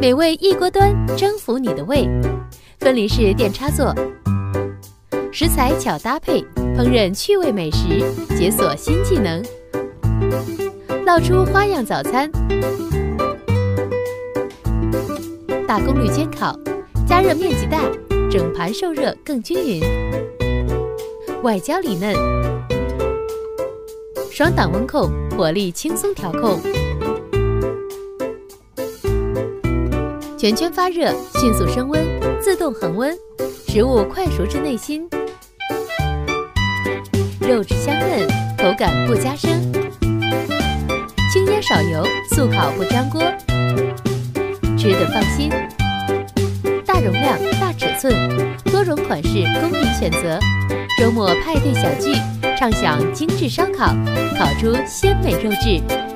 美味一锅端，征服你的胃。分离式电插座，食材巧搭配，烹饪趣味美食，解锁新技能。烙出花样早餐。大功率煎烤，加热面积大，整盘受热更均匀。外焦里嫩，双档温控，火力轻松调控。全圈发热，迅速升温，自动恒温，食物快熟至内心，肉质香嫩，口感不加生，轻烟少油，速烤不粘锅，吃得放心。大容量、大尺寸，多种款式供您选择。周末派对小聚，畅享精致烧烤，烤出鲜美肉质。